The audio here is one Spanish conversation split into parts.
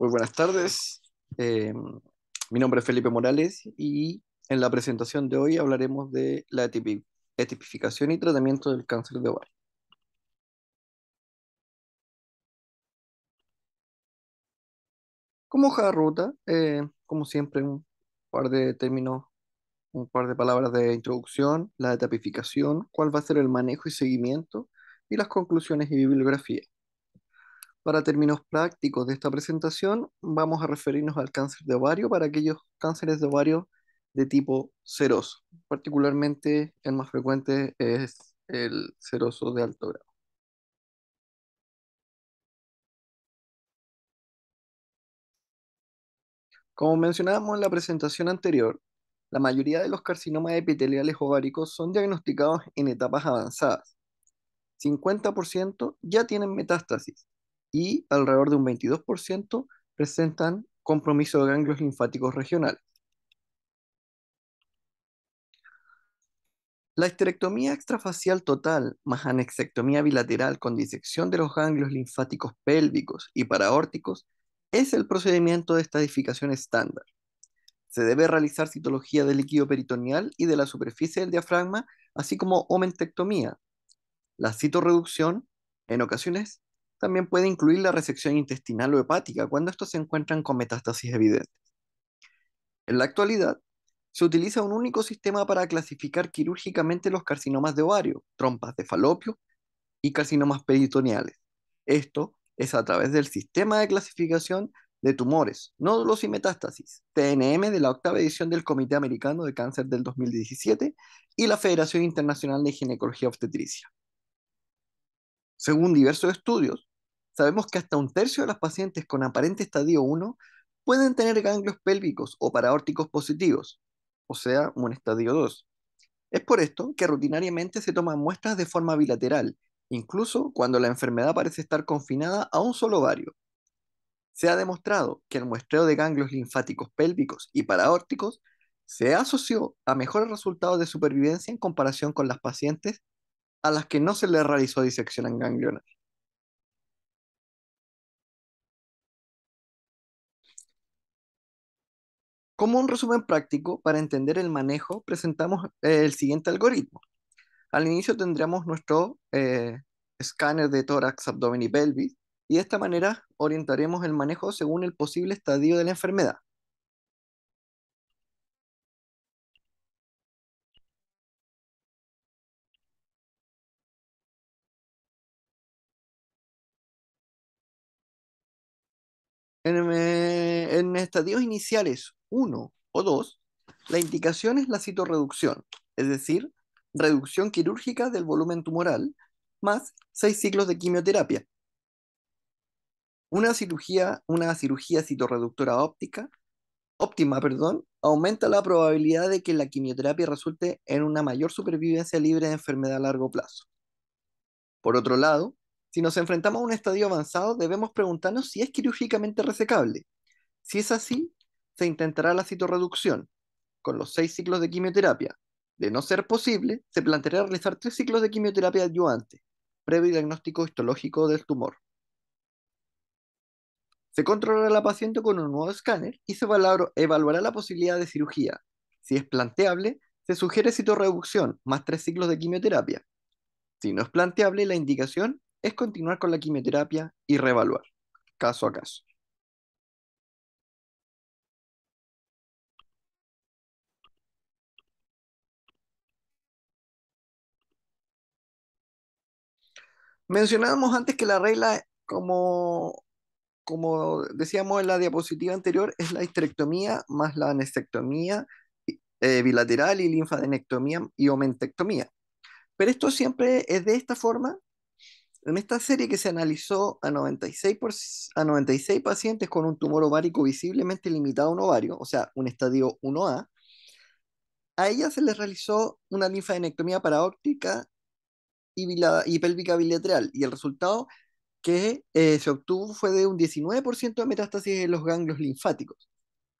Muy buenas tardes. Eh, mi nombre es Felipe Morales y en la presentación de hoy hablaremos de la etipi- etipificación y tratamiento del cáncer de ovario. Como hoja de ruta, eh, como siempre, un par de términos, un par de palabras de introducción, la etipificación, cuál va a ser el manejo y seguimiento, y las conclusiones y bibliografía. Para términos prácticos de esta presentación, vamos a referirnos al cáncer de ovario para aquellos cánceres de ovario de tipo seroso. Particularmente, el más frecuente es el seroso de alto grado. Como mencionábamos en la presentación anterior, la mayoría de los carcinomas epiteliales ováricos son diagnosticados en etapas avanzadas. 50% ya tienen metástasis y alrededor de un 22% presentan compromiso de ganglios linfáticos regionales. La histerectomía extrafacial total más anexectomía bilateral con disección de los ganglios linfáticos pélvicos y paraórticos es el procedimiento de estadificación estándar. Se debe realizar citología del líquido peritoneal y de la superficie del diafragma, así como omentectomía. La citorreducción, en ocasiones, también puede incluir la resección intestinal o hepática cuando estos se encuentran con metástasis evidentes. En la actualidad, se utiliza un único sistema para clasificar quirúrgicamente los carcinomas de ovario, trompas de falopio y carcinomas peritoneales. Esto es a través del sistema de clasificación de tumores, nódulos y metástasis, TNM de la octava edición del Comité Americano de Cáncer del 2017 y la Federación Internacional de Ginecología Obstetricia. Según diversos estudios, sabemos que hasta un tercio de las pacientes con aparente estadio 1 pueden tener ganglios pélvicos o paraórticos positivos, o sea, un estadio 2. Es por esto que rutinariamente se toman muestras de forma bilateral, incluso cuando la enfermedad parece estar confinada a un solo ovario. Se ha demostrado que el muestreo de ganglios linfáticos pélvicos y paraórticos se asoció a mejores resultados de supervivencia en comparación con las pacientes a las que no se les realizó disección ganglionar. Como un resumen práctico, para entender el manejo, presentamos eh, el siguiente algoritmo. Al inicio tendremos nuestro eh, escáner de tórax, abdomen y pelvis, y de esta manera orientaremos el manejo según el posible estadio de la enfermedad. En, en estadios iniciales 1 o 2, la indicación es la citorreducción, es decir, reducción quirúrgica del volumen tumoral más 6 ciclos de quimioterapia. Una cirugía, una cirugía citorreductora óptica, óptima, perdón, aumenta la probabilidad de que la quimioterapia resulte en una mayor supervivencia libre de enfermedad a largo plazo. Por otro lado, si nos enfrentamos a un estadio avanzado, debemos preguntarnos si es quirúrgicamente resecable. Si es así, se intentará la citorreducción con los seis ciclos de quimioterapia. De no ser posible, se planteará realizar tres ciclos de quimioterapia adyuvante, previo diagnóstico histológico del tumor. Se controlará la paciente con un nuevo escáner y se evaluará la posibilidad de cirugía. Si es planteable, se sugiere citorreducción más tres ciclos de quimioterapia. Si no es planteable, la indicación es continuar con la quimioterapia y reevaluar, caso a caso. Mencionábamos antes que la regla, como, como decíamos en la diapositiva anterior, es la histerectomía más la anestectomía eh, bilateral y linfadenectomía y omentectomía. Pero esto siempre es de esta forma. En esta serie que se analizó a 96, por, a 96 pacientes con un tumor ovárico visiblemente limitado a un ovario, o sea, un estadio 1A, a ellas se les realizó una linfadenectomía paraóptica y, pélvica bilateral, y el resultado que eh, se obtuvo fue de un 19% de metástasis en los ganglios linfáticos.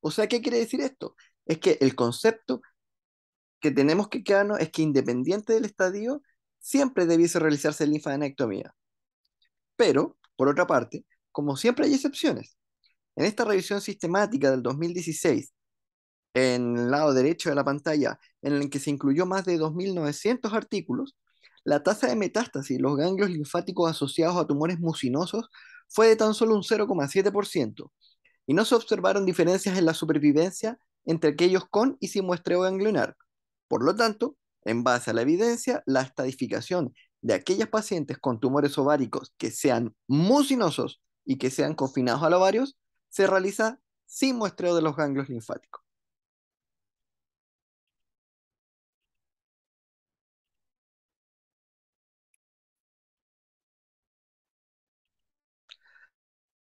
O sea, ¿qué quiere decir esto? Es que el concepto que tenemos que quedarnos es que independiente del estadio, siempre debiese realizarse linfadenectomía. Pero, por otra parte, como siempre hay excepciones. En esta revisión sistemática del 2016, en el lado derecho de la pantalla, en el que se incluyó más de 2.900 artículos, la tasa de metástasis los ganglios linfáticos asociados a tumores mucinosos fue de tan solo un 0,7%, y no se observaron diferencias en la supervivencia entre aquellos con y sin muestreo ganglionar. Por lo tanto, en base a la evidencia, la estadificación de aquellas pacientes con tumores ováricos que sean mucinosos y que sean confinados al ovario se realiza sin muestreo de los ganglios linfáticos.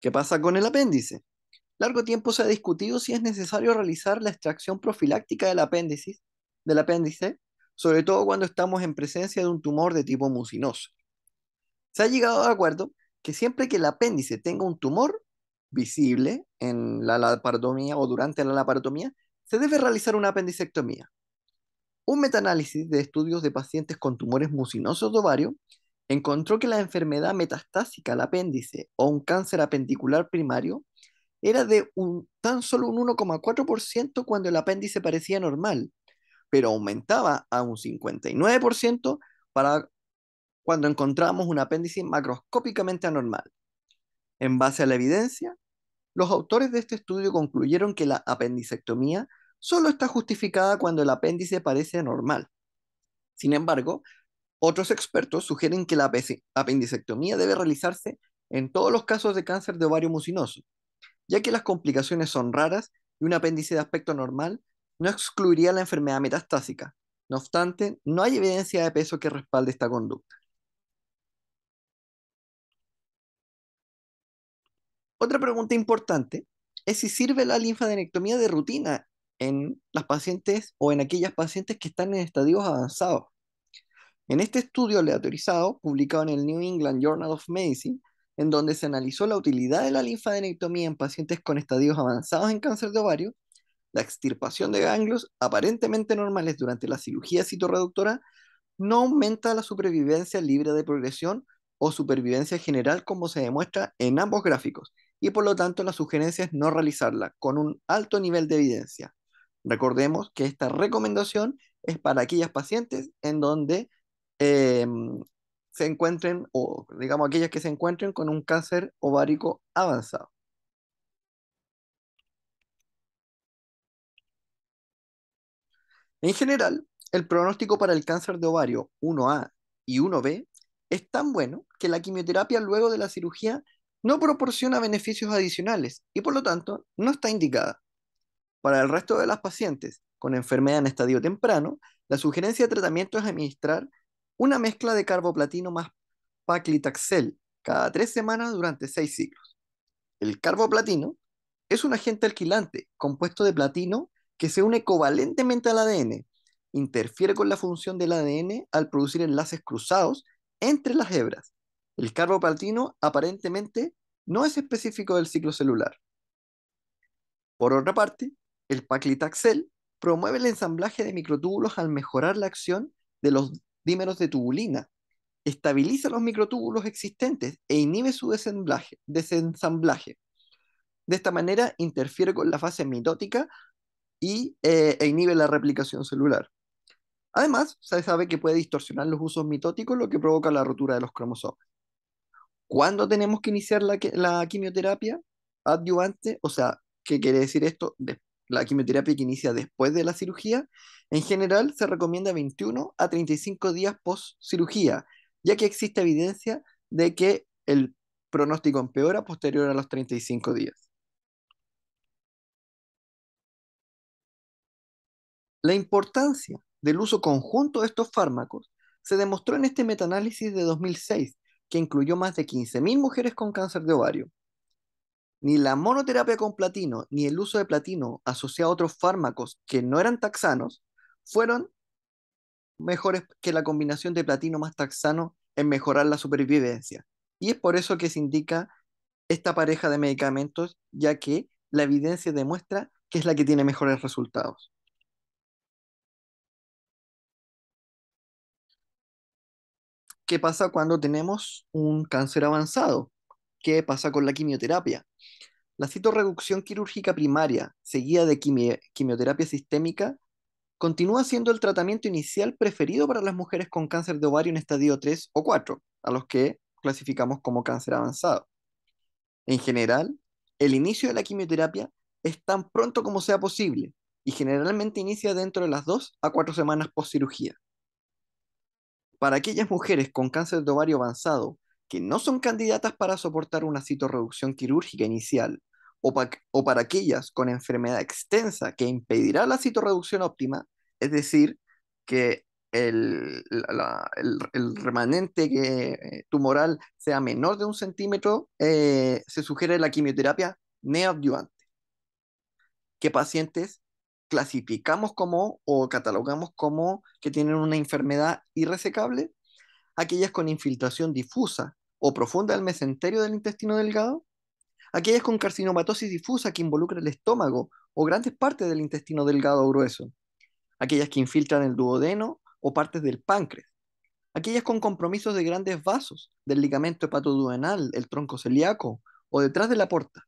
¿Qué pasa con el apéndice? Largo tiempo se ha discutido si es necesario realizar la extracción profiláctica del apéndice, del apéndice, sobre todo cuando estamos en presencia de un tumor de tipo mucinoso. Se ha llegado a acuerdo que siempre que el apéndice tenga un tumor visible en la laparotomía o durante la laparotomía, se debe realizar una apendicectomía. Un metaanálisis de estudios de pacientes con tumores mucinosos de ovario encontró que la enfermedad metastásica al apéndice o un cáncer apendicular primario era de tan solo un 1,4% cuando el apéndice parecía normal, pero aumentaba a un 59% para cuando encontramos un apéndice macroscópicamente anormal. En base a la evidencia, los autores de este estudio concluyeron que la apendicectomía solo está justificada cuando el apéndice parece normal. Sin embargo, otros expertos sugieren que la apendicectomía debe realizarse en todos los casos de cáncer de ovario mucinoso, ya que las complicaciones son raras y un apéndice de aspecto normal no excluiría la enfermedad metastásica. No obstante, no hay evidencia de peso que respalde esta conducta. Otra pregunta importante es si sirve la linfadenectomía de rutina en las pacientes o en aquellas pacientes que están en estadios avanzados. En este estudio aleatorizado, publicado en el New England Journal of Medicine, en donde se analizó la utilidad de la linfadenectomía en pacientes con estadios avanzados en cáncer de ovario, la extirpación de ganglios aparentemente normales durante la cirugía citorreductora no aumenta la supervivencia libre de progresión o supervivencia general como se demuestra en ambos gráficos, y por lo tanto la sugerencia es no realizarla con un alto nivel de evidencia. Recordemos que esta recomendación es para aquellas pacientes en donde em, se encuentren, o digamos aquellas que se encuentren con un cáncer ovárico avanzado. En general, el pronóstico para el cáncer de ovario 1A y 1B es tan bueno que la quimioterapia luego de la cirugía no proporciona beneficios adicionales y por lo tanto no está indicada. Para el resto de las pacientes con enfermedad en estadio temprano, la sugerencia de tratamiento es administrar una mezcla de carboplatino más paclitaxel cada tres semanas durante seis ciclos. El carboplatino es un agente alquilante compuesto de platino que se une covalentemente al ADN, interfiere con la función del ADN al producir enlaces cruzados entre las hebras. El carboplatino aparentemente no es específico del ciclo celular. Por otra parte, el paclitaxel promueve el ensamblaje de microtúbulos al mejorar la acción de los dímeros de tubulina, estabiliza los microtúbulos existentes e inhibe su desensamblaje. De esta manera interfiere con la fase mitótica y, eh, e inhibe la replicación celular. Además, se sabe que puede distorsionar los usos mitóticos, lo que provoca la rotura de los cromosomas. ¿Cuándo tenemos que iniciar la, quimioterapia adyuvante? O sea, ¿qué quiere decir esto? La quimioterapia que inicia después de la cirugía, en general se recomienda 21 a 35 días post cirugía, ya que existe evidencia de que el pronóstico empeora posterior a los 35 días. La importancia del uso conjunto de estos fármacos se demostró en este metaanálisis de 2006, que incluyó más de 15.000 mujeres con cáncer de ovario. Ni la monoterapia con platino ni el uso de platino asociado a otros fármacos que no eran taxanos fueron mejores que la combinación de platino más taxano en mejorar la supervivencia. Y es por eso que se indica esta pareja de medicamentos, ya que la evidencia demuestra que es la que tiene mejores resultados. ¿Qué pasa cuando tenemos un cáncer avanzado? ¿Qué pasa con la quimioterapia? La citorreducción quirúrgica primaria, seguida de quimioterapia sistémica, continúa siendo el tratamiento inicial preferido para las mujeres con cáncer de ovario en estadio 3 o 4, a los que clasificamos como cáncer avanzado. En general, el inicio de la quimioterapia es tan pronto como sea posible y generalmente inicia dentro de las 2 a 4 semanas post cirugía. Para aquellas mujeres con cáncer de ovario avanzado que no son candidatas para soportar una citorreducción quirúrgica inicial o, para aquellas con enfermedad extensa que impedirá la citorreducción óptima, es decir, que el, remanente eh, tumoral sea menor de un centímetro, eh, se sugiere la quimioterapia neoadyuvante. ¿Qué pacientes clasificamos como o catalogamos como que tienen una enfermedad irresecable? Aquellas con infiltración difusa o profunda del mesenterio del intestino delgado, aquellas con carcinomatosis difusa que involucra el estómago o grandes partes del intestino delgado o grueso, aquellas que infiltran el duodeno o partes del páncreas, aquellas con compromisos de grandes vasos, del ligamento hepatoduodenal, el tronco celíaco o detrás de la porta,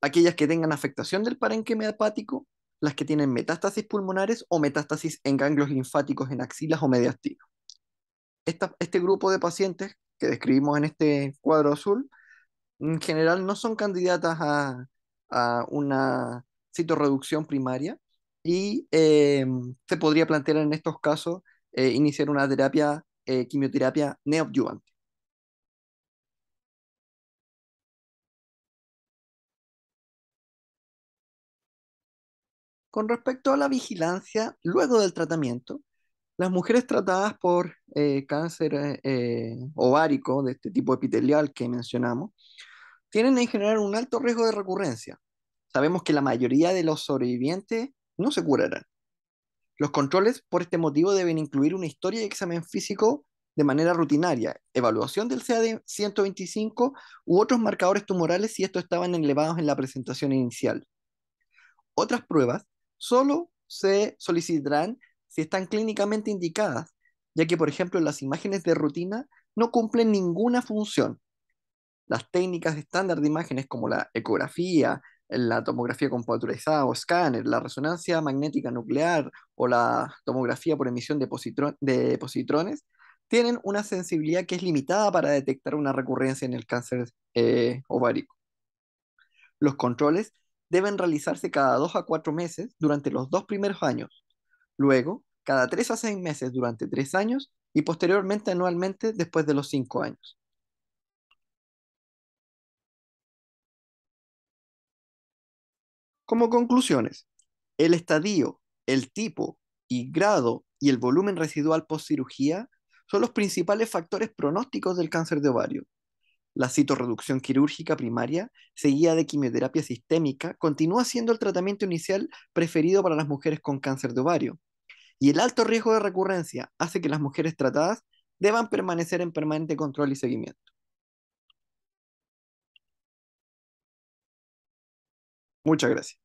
aquellas que tengan afectación del parénquima hepático, las que tienen metástasis pulmonares o metástasis en ganglios linfáticos en axilas o mediastino. Este grupo de pacientes que describimos en este cuadro azul, en general no son candidatas a, una citorreducción primaria y eh, se podría plantear en estos casos eh, iniciar una terapia, eh, quimioterapia neoadyuvante. Con respecto a la vigilancia luego del tratamiento, las mujeres tratadas por eh, cáncer eh, eh, ovárico de este tipo epitelial que mencionamos tienen en general un alto riesgo de recurrencia. Sabemos que la mayoría de los sobrevivientes no se curarán. Los controles por este motivo deben incluir una historia y examen físico de manera rutinaria, evaluación del CAD-125 u otros marcadores tumorales si estos estaban elevados en la presentación inicial. Otras pruebas solo se solicitarán si están clínicamente indicadas, ya que, por ejemplo, las imágenes de rutina no cumplen ninguna función. Las técnicas estándar de imágenes como la ecografía, la tomografía computarizada o escáner, la resonancia magnética nuclear o la tomografía por emisión de, positrones, tienen una sensibilidad que es limitada para detectar una recurrencia en el cáncer eh, ovárico. Los controles deben realizarse cada dos a cuatro meses durante los dos primeros años, luego cada tres a seis meses durante tres años y posteriormente anualmente después de los cinco años. Como conclusiones, el estadio, el tipo y grado y el volumen residual postcirugía son los principales factores pronósticos del cáncer de ovario. La citorreducción quirúrgica primaria, seguida de quimioterapia sistémica, continúa siendo el tratamiento inicial preferido para las mujeres con cáncer de ovario y el alto riesgo de recurrencia hace que las mujeres tratadas deban permanecer en permanente control y seguimiento. Muchas gracias.